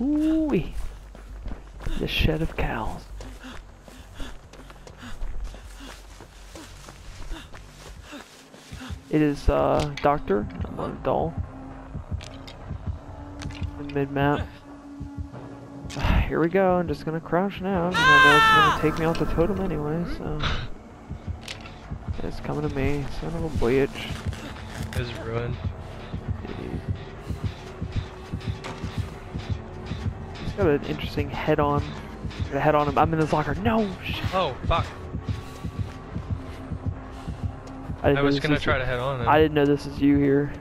Hooey. The shed of cows. It is uh doctor. I'm on doll. Mid map. Here we go. I'm just gonna crouch now. I know it's gonna take me off the totem anyway. So it's coming to me. Son of a bitch. It's ruined. Got an interesting head on. Got a head on him. I'm in his locker. No. Shit. Oh fuck! I, I was gonna try to head on him. I didn't know this is you here.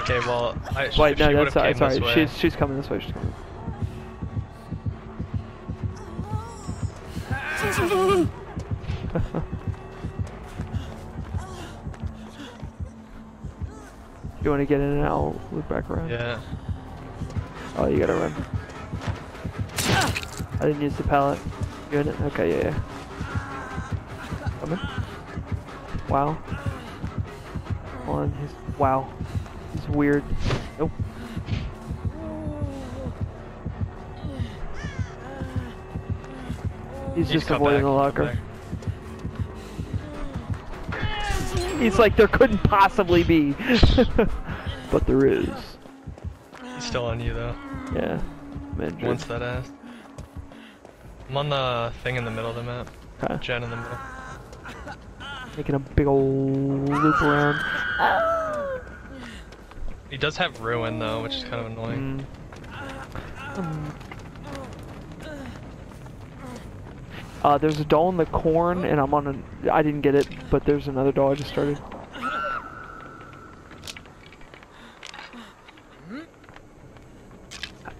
Okay, well, I, Wait, no, she that's sorry. She's she's coming this way. She's coming. You want to get in and I'll Loop back around. Yeah. Oh, you gotta run. I didn't use the pallet. You in it? Okay, yeah, yeah. Coming. Wow. On, he's wow. He's weird. Nope. He's, He's just avoiding back, the locker. He's like, there couldn't possibly be. but there is. He's still on you though. Yeah. I'm. Once that ass. I'm on the thing in the middle of the map. Okay. Gen in the middle. Making a big old loop around. He does have ruin though, which is kind of annoying. Mm. Um. Uh, there's a doll in the corn, and I'm on a. I didn't get it, but there's another doll I just started.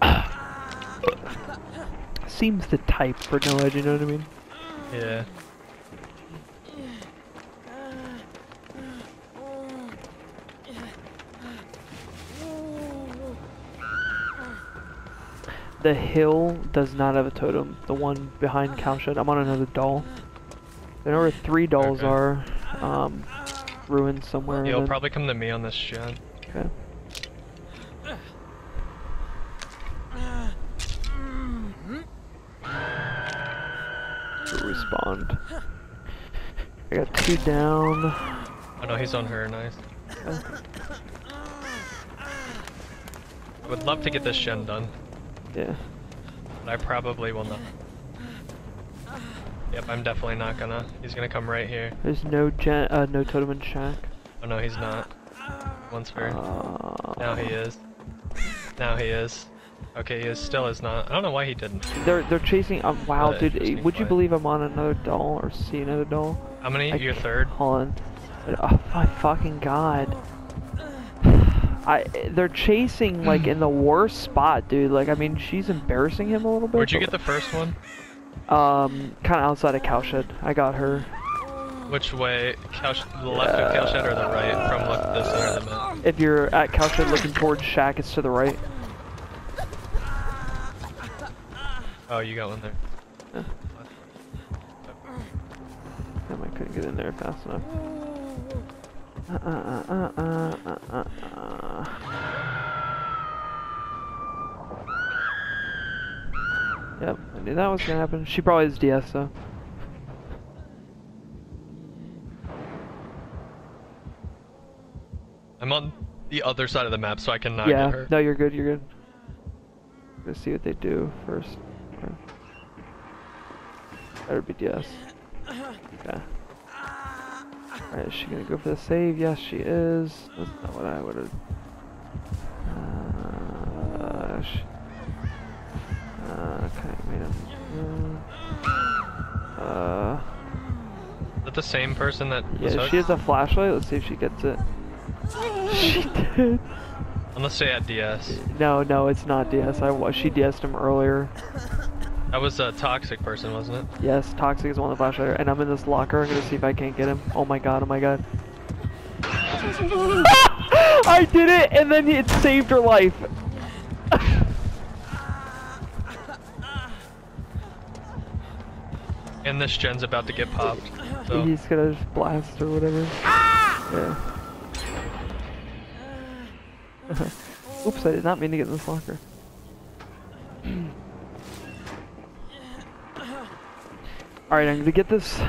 Seems the type for no edge, you know what I mean? Yeah. The hill does not have a totem. The one behind Cowshed. I'm on another doll. I know where three dolls Okay. are. Um, ruined somewhere. You'll then- probably come to me on this gen. Okay. Respond. I got two down. Oh no, he's on her, nice. Okay. I would love to get this gen done, Yeah. but I probably will not. Yep, I'm definitely not gonna. He's gonna come right here. There's no gen uh, no totem in shack. Oh no, he's not. Once for. Uh, Now he is. Now he is. Okay, he is still is not. I don't know why he didn't. They're they're chasing. Um, wow, dude. Would you believe I'm on another doll or see another doll? How many? I You're can't- third? Hold on. Oh my fucking god. I they're chasing like in the worst spot, dude. Like I mean, she's embarrassing him a little bit. Where'd you get the first one? Um, kind of outside of Cowshed. I got her. Which way? Couch, the left of Cowshed or the right from left the center of the map? If you're at Cowshed looking towards Shack, it's to the right. Oh, you got one there. Yeah. Damn, I couldn't get in there fast enough. Uh, uh, uh, uh, uh, uh, uh. Yep, I knew that was gonna happen. She probably is DS though. I'm on the other side of the map, so I cannot yeah, get her. no, you're good, you're good. Let's see what they do first. Okay. Better be DS. Okay. Alright, is she gonna go for the save? Yes, she is. That's not what I would've. Uh, sh uh, okay, wait a minute. Uh, Is that the same person that yeah, hooked? she has a flashlight. Let's see if she gets it. She did. Unless they had DS. No, no, it's not DS. I wa- she DS'd him earlier. That was a toxic person, wasn't it? Yes, Toxic is one of the flashlight, and I'm in this locker. I'm gonna see if I can't get him. Oh my god! Oh my god! I did it, and then it saved her life. And this gen's about to get popped. So He's gonna just blast or whatever. Yeah. Oops, I did not mean to get in this locker. Alright, I'm gonna get this.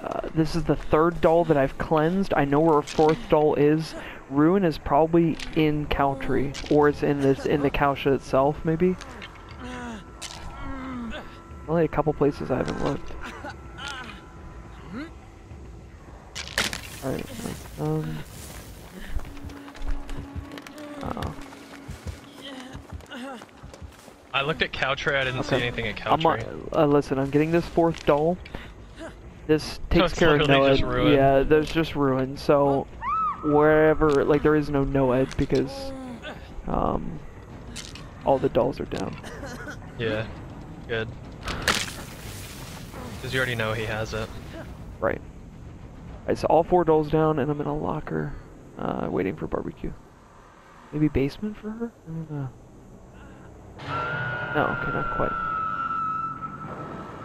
Uh, this is the third doll that I've cleansed. I know where a fourth doll is. Ruin is probably in Cowtree, or it's in this in the cowshed itself, maybe. Only a couple places I haven't looked. Alright, um... I looked at Cowtree, I didn't see anything at I'm uh, listen, I'm getting this fourth doll. This takes care of Noed. Yeah, there's just ruin. So wherever, like, there is no Noed because um, all the dolls are down. Yeah, good. Because you already know he has it. Right. Alright, so all four dolls down, and I'm in a locker, uh, waiting for barbecue. Maybe basement for her? I don't know. No, okay, not quite.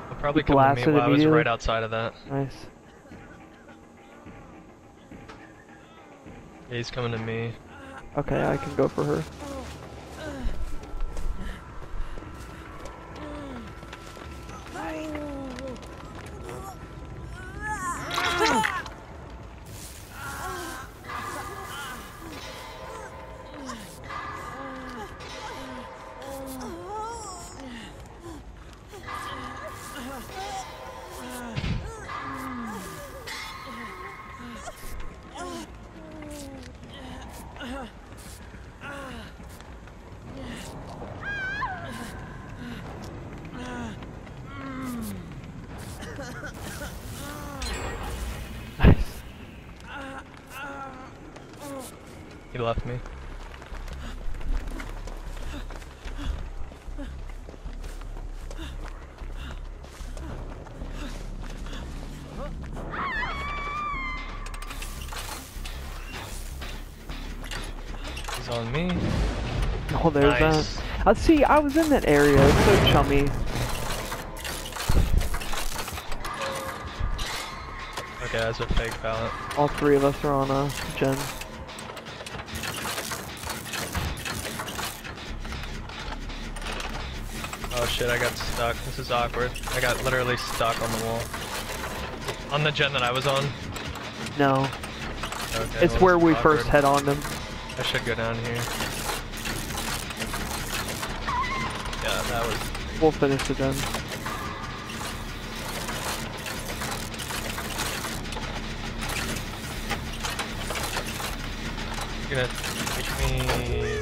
He'll probably come to me while I was right outside of that. Nice. Yeah, he's coming to me. Okay, I can go for her. He left me. He's on me. Oh, there's Nice. that. Uh, see, I was in that area. It's so chummy. Okay, that's a fake pallet. All three of us are on a gen. Oh shit, I got stuck. This is awkward. I got literally stuck on the wall. On the gen that I was on. No, Okay, it's well, where we awkward. first head on them. I should go down here. Yeah, that was. We'll finish the gen. gonna take me.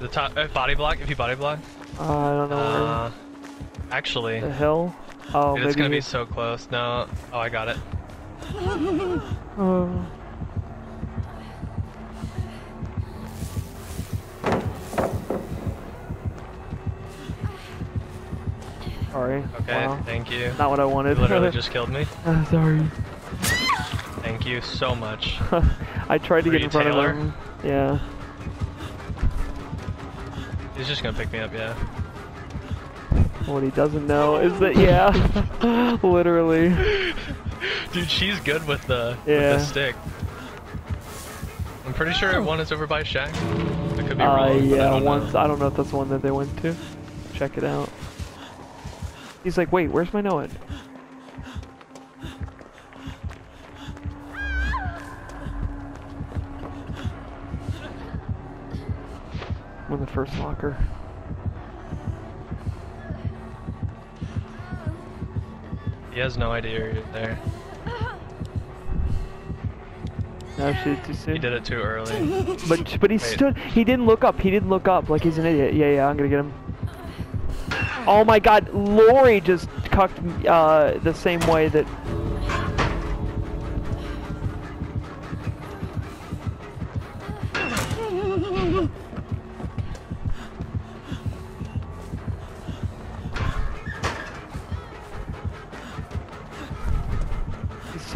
The top uh, body block. If you body block. Uh, I don't know Uh, actually. The hill? Oh, dude, maybe. it's gonna be so close. No. Oh, I got it. Oh. Sorry. Okay. Wow. Thank you. Not what I You wanted. literally just killed me. Ah, sorry. Thank you so much. I tried to Were get in front Taylor? of him. Yeah. He's just gonna pick me up. Yeah. What he doesn't know is that, yeah, literally. Dude, she's good with the with the stick. I'm pretty sure one is over by Shack. I could be Uh, wrong. but I yeah, don't know. once, I don't know if that's the one that they went to. Check it out. He's like, wait, where's my Noed? I'm in the first locker. He has no idea you're there. No, shoot too soon. He did it too early. But but he Wait. stood. He didn't look up. He didn't look up like he's an idiot. Yeah, yeah. I'm gonna get him. Oh my God, Lori just cucked uh, the same way that.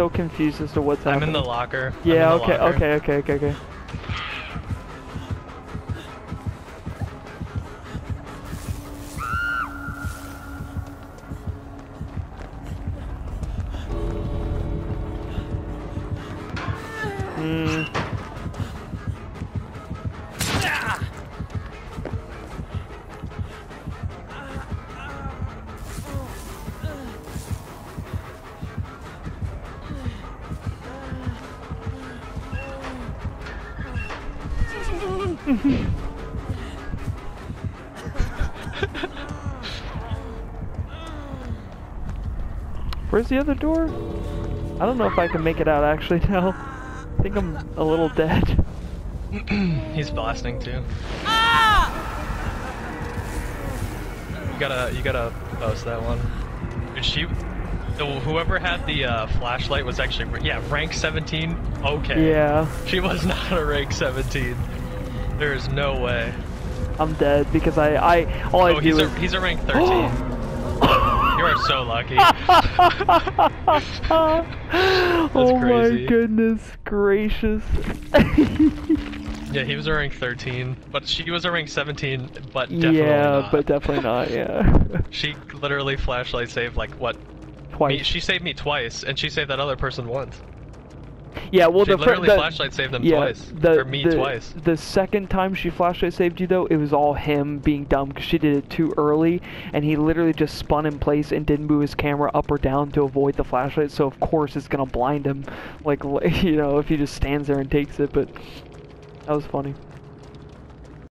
So confused as to what's I'm happening. in the locker. Yeah. Okay. Okay. Okay. Okay. Okay. Where's the other door? I don't know if I can make it out actually now. I think I'm a little dead. He's blasting too. You gotta, you gotta post that one. Did she? the- Whoever had the uh, flashlight was actually, yeah, rank 17. Okay. Yeah, She was not a rank 17. There is no way. I'm dead because I, I, all I Oh, do he's is. he's a rank 13. you are so lucky. oh crazy. my goodness gracious. Yeah, he was a rank 13, but she was a rank 17, but definitely yeah, not. but definitely not, yeah. She literally flashlight saved like what? Me, Twice. she saved me twice, and she saved that other person once. Yeah, well, she the, literally the, flashlight saved them yeah, twice, the, or me the, twice. The second time she flashlight saved you, though, it was all him being dumb because she did it too early, and he literally just spun in place and didn't move his camera up or down to avoid the flashlight. So of course it's gonna blind him, like you know, if he just stands there and takes it. But that was funny.